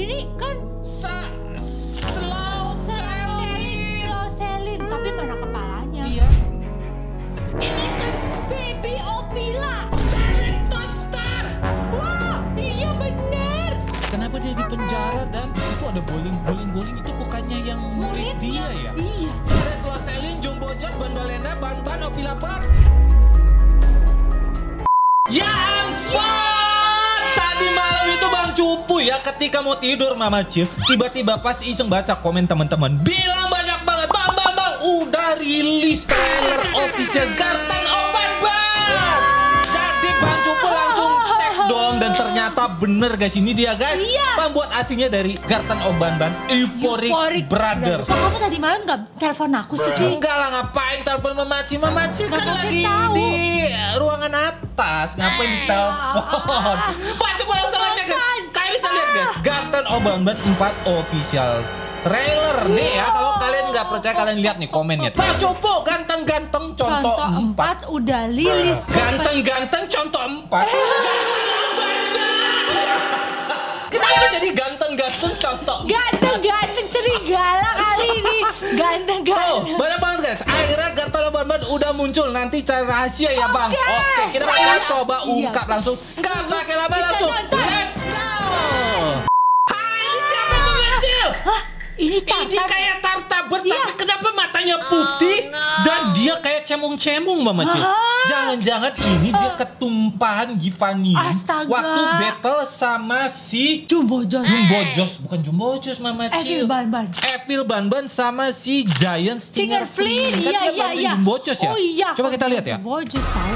Ini kan Sa slow Selin, Slow Selin, tapi mana kepalanya? Iya. Ini kan Baby Opila. Silent Star. Wah, iya bener. Kenapa dia di penjara dan di situ ada bowling bowling bowling itu bukannya yang murid dia ya? Iya. Ada Slow Selin, Jumbo Jos, Bandolena, Ban Ban, Opi Lapar. Ya ampun! Itu Bang Cupu ya. Ketika mau tidur Mama Cil Tiba-tiba pas iseng baca komen teman-teman. Bilang banyak banget. Bang Bang Bang Udah rilis trailer official Garten ternyata bener guys Ini dia guys. Iya. Bang buat aslinya dari Garten Oban Ban Euphoric, Brothers. Kok kamu tadi malam nggak telepon aku sih, cuy? Enggak lah ngapain telepon Mamaci Nggak kan lagi tahu. di ruangan atas. Ngapain Eh, telepon Pak coba langsung ngecek Bukan. Kalian bisa lihat guys Garten Oban Ban 4 official trailer. Nih ya Kalau kalian nggak percaya kalian lihat nih komennya. Pak Copo ganteng-ganteng contoh, Contoh 4 empat udah lilis. Ganteng-ganteng contoh 4 Ganteng Oban Ban Kenapa jadi ganteng-ganteng contoh Ganteng-ganteng serigala kali ini. Oh, Ganteng-ganteng. banyak banget guys. Akhirnya Gartal Ban udah muncul. Nanti cara rahasia ya bang. Oke. Oke, kita bakal coba ungkap langsung. Nggak pakai lama langsung. nonton. Let's go. Hai, ini siapa yang mengecil? Hah, ini Ini tartar. kayak tartaber, Iya. tapi kenapa matanya putih dan dia kayak cemung-cemung, Mama? Hah? Jangan-jangan ini dia ketumpahan Givani Astaga. waktu battle sama si Jumbo Jos. Jumbo Jos, bukan Jumbo Jos, Mama Evil Cil. Ban-Ban. Evil Ban-Ban sama si Giant Stinger Stinger Flynn. Iya, iya, iya. Jumbo Jos ya? Oh iya. Coba kita lihat ya. Jumbo Jos tahu.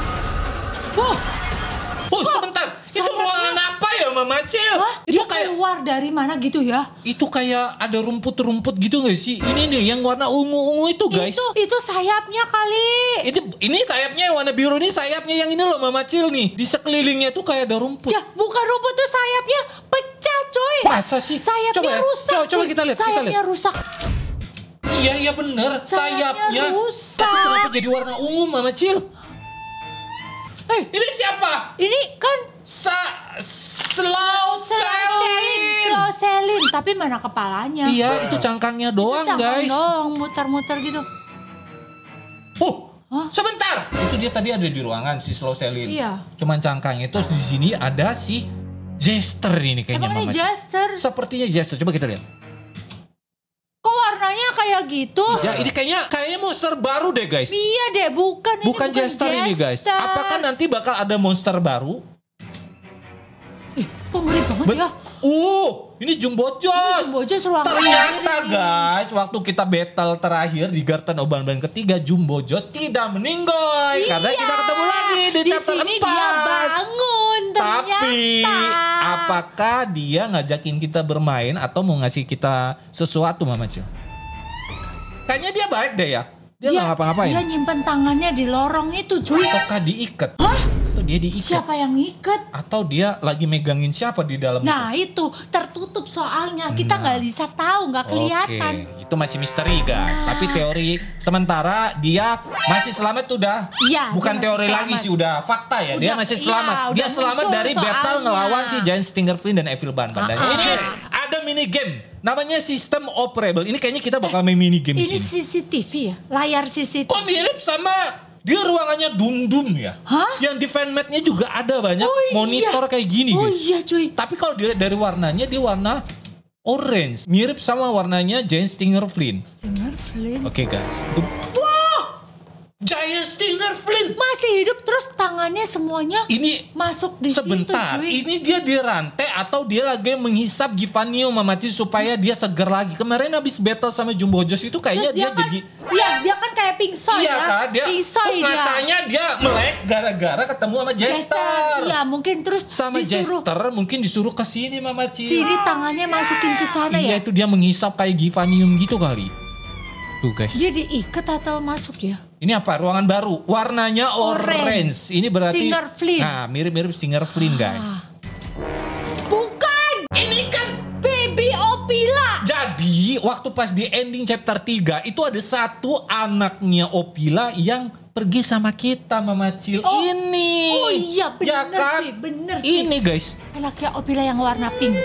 Oh, sebentar. Itu sayapnya- ruangan apa ya, Mama Cil? wah, Itu dia kayak keluar dari mana gitu ya? itu kayak ada rumput-rumput gitu gak sih? Ini nih yang warna ungu-ungu itu, guys. Itu itu sayapnya kali. Ini ini sayapnya yang warna biru ini sayapnya yang ini loh Mama Cil nih. Di sekelilingnya tuh kayak ada rumput. Jah, bukan rumput tuh sayapnya pecah, coy. Masa sih? Sayapnya Coba ya. rusak. Coba- coba kita lihat, kita Sayapnya lihat. rusak. Iya, iya bener. Sayapnya Sayapnya. rusak. Tapi kenapa jadi warna ungu Mama Cil? Eh, Ini siapa? ini kan Sa Slow Selin. Slow Selin, tapi mana kepalanya? Iya, itu cangkangnya doang, Itu cangkang guys. doang, muter-muter gitu. Oh, Hah? sebentar. Itu dia tadi ada di ruangan si Slow Selin. Iya. Cuman cangkangnya terus di sini ada si Jester ini kayaknya Emang ini Mama. Jester? Sepertinya Jester. Coba kita lihat. Kok warnanya kayak gitu? Ya, ini kayaknya kayaknya monster baru deh, guys. Iya deh, bukan. Ini Bukan Jester ini, guys. Jester. Apakah nanti bakal ada monster baru? Ih, kok ngeri banget Bet- ya? Uh, ini Jumbo Jos. Jumbo Jos ruangan Ternyata sendiri. guys, waktu kita battle terakhir di Garten Oban Ban ketiga, Jumbo Jos tidak meninggoy. Karena Iya. kita ketemu lagi di, chapter sini 4. dia bangun ternyata. Tapi apakah dia ngajakin kita bermain atau mau ngasih kita sesuatu Mama Cil? Kayaknya dia baik deh ya. Dia nggak ngapa-ngapain. Dia nyimpen tangannya di lorong itu, cuy. Ataukah diikat? Atau dia diikat? Siapa yang ngikat? Atau dia lagi megangin siapa di dalam itu? Nah itu tertutup soalnya kita nggak bisa tahu nggak kelihatan. Oke, itu masih misteri guys. Tapi teori sementara dia masih selamat udah. Iya, Bukan dia masih teori selamat. lagi sih udah fakta ya. dia Udah, masih iya, selamat. udah dia selamat dari battle soalnya. ngelawan si Giant Stinger Flynn dan Evil Ban. Dan Ah, sini ah. ada mini game namanya sistem operable. Ini kayaknya kita bakal main mini game Ini sini. CCTV ya, layar CCTV. Kok mirip sama dia ruangannya Dum Dum ya? Hah? Yang di fanmade-nya juga ada banyak Oh, iya. monitor kayak gini Oh guys. iya cuy. Tapi kalau dilihat dari warnanya dia warna orange, mirip sama warnanya Giant Stinger Flynn. Stinger Flynn. Oke guys. Wah, Giant Stinger Flynn. masih hidup terus tangannya semuanya Ini masuk di sebentar, situ cuy. ini dia dirantai atau dia lagi menghisap Givanio Mamati supaya dia seger lagi. Kemarin habis battle sama Jumbo Joss itu kayaknya Terus dia, dia, kan, jadi Iya, dia kan kayak pingsoy Iya ya. kan dia Pingsoy terus dia. matanya dia melek gara-gara ketemu sama Jester. Iya, mungkin terus Sama disuruh Jester mungkin disuruh ke sini Mama Ci. sini tangannya masukin ke sana Iya ya. itu dia menghisap kayak Givanium gitu kali. Tuh guys. Dia diikat atau masuk ya? Ini apa? Ruangan baru. Warnanya orange. Orange. Ini berarti Stinger Flynn. Nah, mirip-mirip Stinger Flynn, guys. Ah. Bukan, Ini kan baby Opila. jadi waktu pas di ending chapter 3 itu ada satu anaknya Opila yang pergi sama kita Mama Cil. Oh. Ini. Oh iya, bener, Ya kan? cuy, bener. Ini guys. Anaknya Opila yang warna pink.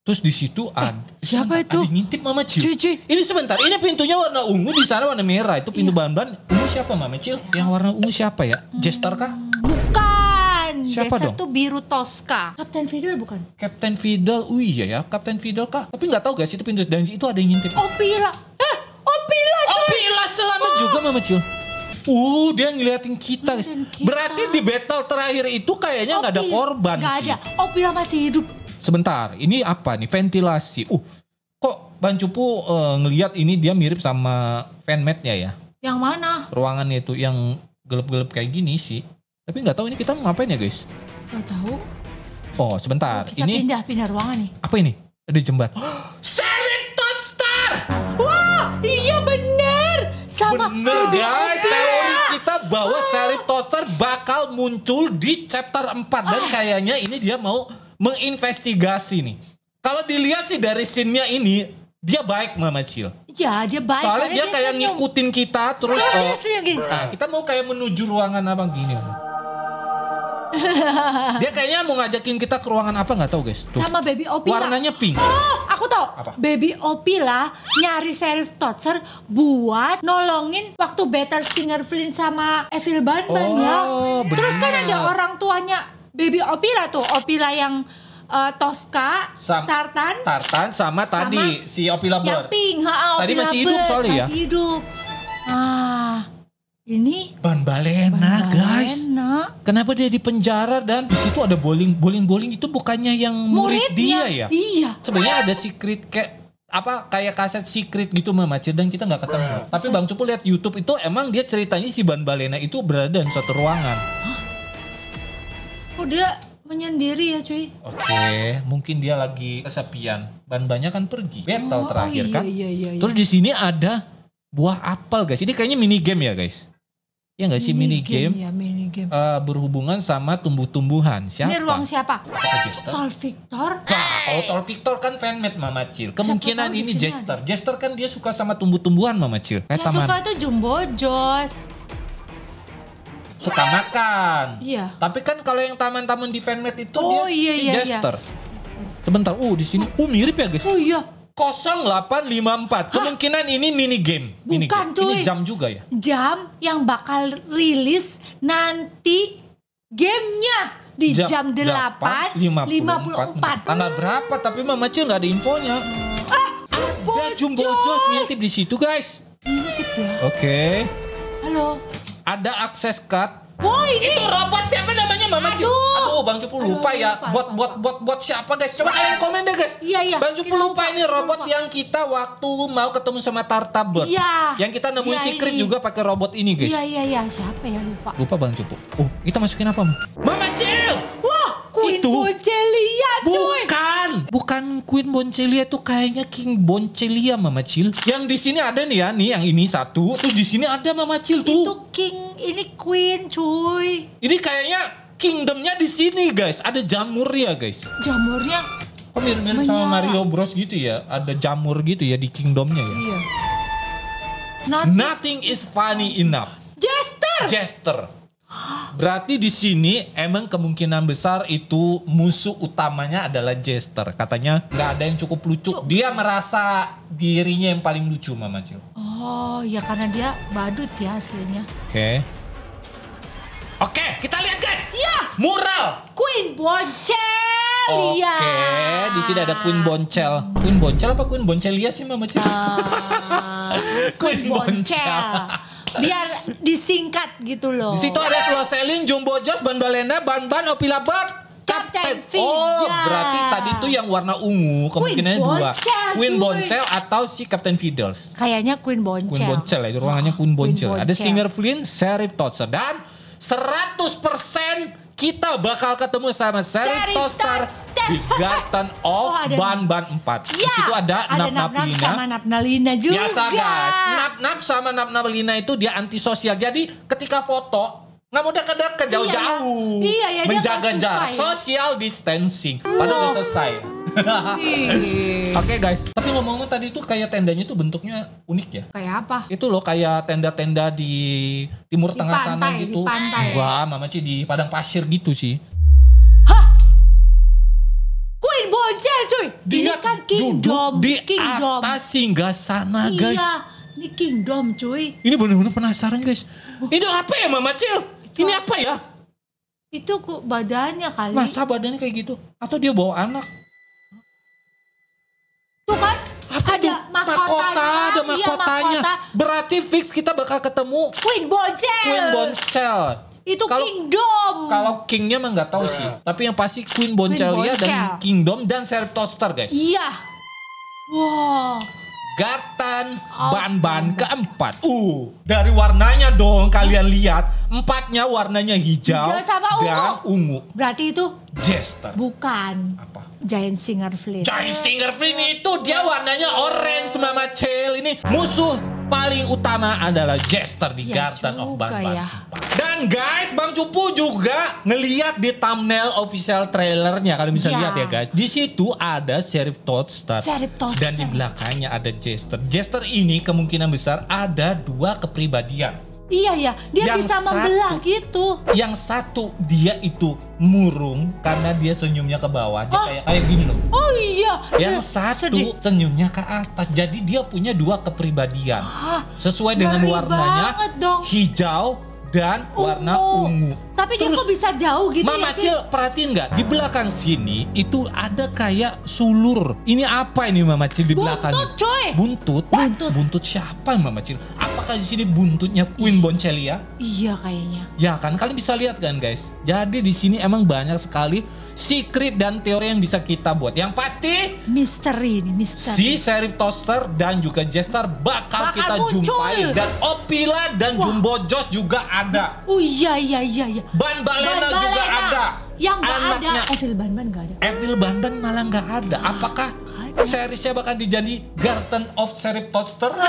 Terus di situ ada siapa itu? Ada ngintip Mama Cil. Cuy, cuy. Ini sebentar, ini pintunya warna ungu, di sana warna merah. Itu Iya. pintu bahan-bahan. Ungu siapa Mama Cil? Yang warna ungu siapa ya? Jester kah? Bukan. Siapa Jester dong? tuh biru Tosca. Kapten Fidel bukan? Captain Fidel. Oh iya ya, Captain Fidel kah? Tapi nggak tahu guys, itu pintu dan itu ada yang ngintip. Opila. Eh, Opila Oh, cuy. Pila selamat juga Mama Cil. Uh, dia ngeliatin kita. Ngeliatin kita. Berarti di battle terakhir itu kayaknya nggak ada Opila. korban Nggak sih. ada. Opila masih hidup. Sebentar, ini apa nih? Ventilasi. Uh, kok Ban Cupu eh, ngelihat ini dia mirip sama fanmate-nya ya? Yang mana? Ruangannya itu yang gelap-gelap kayak gini sih. Tapi nggak tahu ini kita mau ngapain ya guys? Gak tahu. Oh sebentar, Kita ini pindah pindah ruangan nih. apa ini? Ada jembat. Sheriff Toadstar! Wah, iya bener. Sama Bener guys, teori kita bahwa Sheriff Toaster bakal muncul di chapter 4 dan kayaknya ini dia mau menginvestigasi nih. Kalau dilihat sih dari scene-nya ini, dia baik Mama Cil. Ya, dia baik. Soalnya dia kayak senyum. ngikutin kita terus Iya, eh, dia gini. Nah, kita mau kayak menuju ruangan apa gini. dia kayaknya mau ngajakin kita ke ruangan apa nggak tahu guys. Tuh. Sama Baby Opila. Warnanya pink. Oh, aku tahu. Apa? Baby Opila nyari Sheriff Totser buat nolongin waktu battle Stinger Flynn sama Evil Banban Oh, ya. Terus kan ada orang tuanya Baby Opila tuh, Opila yang eh, Tosca, Sam- Tartan, Tartan sama, tadi si Opila yang Bird. pink. Ha, Tadi Opila masih hidup Bird, soalnya ya? Masih hidup. Ah, ini Ban Balena guys. Balena. Kenapa dia di penjara dan di situ ada bowling bowling bowling itu bukannya yang murid dia ya? Iya. Sebenarnya ada secret kayak apa kayak kaset secret gitu Mama Cil dan kita nggak ketemu. Tapi Bang Cupu lihat YouTube itu emang dia ceritanya si Ban Balena itu berada di suatu ruangan. Oh dia menyendiri ya cuy. Oke, mungkin dia lagi kesepian. Ban banyak kan pergi. Battle Oh, terakhir iya, kan. Iya, iya, iya. Terus di sini ada buah apel guys. Ini kayaknya mini game ya guys. Ya nggak sih mini game? Ya mini game. eh, berhubungan sama tumbuh-tumbuhan. Siapa? Ini ruang siapa? Jester? Tol Victor. Nah, kalau Tol Victor kan fanmate Mama Cil. Kemungkinan ini Jester. Jester kan dia suka sama tumbuh-tumbuhan Mama Cil. Kayak taman. suka itu Jumbo Jos. Suka makan. Iya. Tapi kan kalau yang taman-taman di fanmate itu Oh, dia iya, iya, iya. Jester. Sebentar, uh di sini, uh mirip ya guys. Oh iya. 0854. Kemungkinan ini mini game. Mini Bukan, game. Ini cuy. jam juga ya. Jam yang bakal rilis nanti gamenya di jam, 8, 54. Tanggal berapa? Tapi Mama Cil nggak ada infonya. Ada Jumbo Jos ngintip di situ guys. Intip ya. Oke. Halo. Ada akses card. Wah ini. Itu robot siapa namanya Mama Cil? Aduh. Aduh, Bang Cupu lupa Aduh, ya. lupa, Buat lupa. buat buat buat siapa guys? Coba kalian komen deh guys. Iya, iya. Bang Cupu Kita lupa, lupa, ini robot lupa. yang kita waktu mau ketemu sama Tartabot. Iya. Yang kita nemuin Iya, secret ini. juga pakai robot ini guys. Iya iya iya siapa ya lupa. Lupa Bang Cupu. Oh, kita masukin apa? Mam? Mama Cil! Queen Itu. Boncelia cuy. Bukan, bukan Queen Boncelia itu kayaknya King Boncelia Mama Cil. Yang di sini ada nih ya, nih yang ini satu, terus di sini ada Mama Cil tuh. Itu King ini Queen cuy. Ini kayaknya kingdomnya di sini guys, ada jamur ya guys. Jamurnya Kok mirip-mirip sama Menyala. Mario Bros gitu ya, ada jamur gitu ya di kingdomnya ya. iya. Not Nothing is funny enough. Jester. Jester. Berarti di sini emang kemungkinan besar itu musuh utamanya adalah Jester. Katanya nggak ada yang cukup lucu. Dia merasa dirinya yang paling lucu Mama Cil. Oh ya karena dia badut ya aslinya. Oke. Oke, kita lihat guys. Ya Mural. Queen Boncel. Oke, Iya. di sini ada Queen Boncel. Queen Boncel apa Queen Boncelia sih Mama Cil? Ah, Queen Queen Boncel. Biar disingkat gitu loh. Di situ ada Slow Selling, Jumbo Jos, Ban Balena, Ban Ban, Opila Bot, Captain Oh, Fidel. berarti tadi tuh yang warna ungu, kemungkinannya dua. Boncel, Queen. Boncel atau si Captain Fidels. Kayaknya Queen Boncel. Queen Boncel ya, itu ruangannya Queen Queen Boncel. Ada. Stinger Flynn, Sheriff Totser. Dan 100% kita bakal ketemu sama Sheriff Sheriff Di Garden of Oh, ada- Ban Ban 4. Di Ya, situ ada Nap Nap Nap Lina. sama Nap Nalina juga. Biasa guys, nap nap sama nap nap Lina itu dia antisosial. Jadi ketika foto nggak mau deket-deket jauh-jauh, Iya, iya, dia menjaga jarak, ya. social distancing. Padahal udah selesai. Oke guys, tapi ngomong-ngomong tadi tuh kayak tendanya tuh bentuknya unik ya. Kayak apa? Itu loh kayak tenda-tenda di Timur Di Tengah sana pantai, di gitu. pantai. Enggak, mama Ci di padang pasir gitu sih. Cuy. ini kan kingdom. duduk di kingdom. atas singgah sana guys. Iya, ini kingdom cuy. Ini benar-benar penasaran guys. Ini apa ya Mama Cil? Itu Ini apa? ya? Itu kok badannya kali. Masa badannya kayak gitu? Atau dia bawa anak? Tuh kan Apa ada tuh? mahkotanya. ada Iya, mahkotanya. mahkota. Berarti fix kita bakal ketemu Queen Boncel. Queen Boncel. Itu Kalau- kingdom. Kalau kingnya mah nggak tahu sih. Tapi yang pasti Queen Boncelia Boncel. dan Kingdom dan Serif Toaster guys. Iya. Wow. Gartan Oh, ban-ban keempat. Uh, dari warnanya dong kalian lihat. Empatnya warnanya hijau, Hijau sama ungu. dan ungu. Berarti itu Jester. bukan Apa? Giant Singer Flint. Giant Stinger Flynn itu dia warnanya orange Mama Cel ini musuh paling utama adalah Jester di Ya Garden of Ban-Ban. ya. Dan guys, Bang Cupu juga ngeliat di thumbnail official trailernya kalian bisa Ya. lihat ya guys. Di situ ada Sheriff Toadster. Sheriff Toadster. Dan di belakangnya ada Jester. Jester ini kemungkinan besar ada dua kepribadian. Iya ya, dia Yang bisa satu- membelah gitu. Yang satu dia itu murung karena dia senyumnya ke bawah. Oh. kayak kayak gini loh. Oh iya. Yang Eh, satu sedih. senyumnya ke atas. Jadi dia punya dua kepribadian. Ah, Sesuai dengan warnanya dong. hijau dan warna ungu. Tapi dia Terus, kok bisa jauh gitu Mama ya? Cil perhatiin nggak di belakang sini itu ada kayak sulur. Ini apa ini Mama Cil di belakang? Buntut, coy. Buntut. Buntut. Buntut siapa Mama Cil? Apakah di sini buntutnya Queen Boncelia? Iya kayaknya. Ya kan kalian bisa lihat kan guys. Jadi di sini emang banyak sekali secret dan teori yang bisa kita buat. Yang pasti Misteri nih, misteri. si Sheriff Toaster dan juga Jester bakal, Bakal kita muncul. jumpain dan Opila dan Wah. Jumbo Josh juga ada. Oh iya iya iya iya. Ban Balena Ban juga Balena. ada. Yang nggak ada. Evil Ban Ban nggak ada. Evil Bandan malah nggak ada. Apakah ada. seriesnya bakal dijadi Garden of Sheriff Toaster?